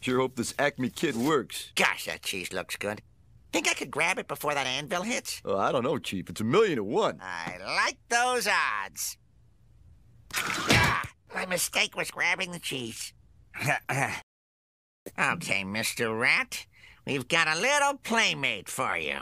Sure hope this Acme kit works. Gosh, that cheese looks good. Think I could grab it before that anvil hits? Oh, I don't know, Chief. It's a million to one. I like those odds. Ah, my mistake was grabbing the cheese. okay, Mr. Rat. We've got a little playmate for you.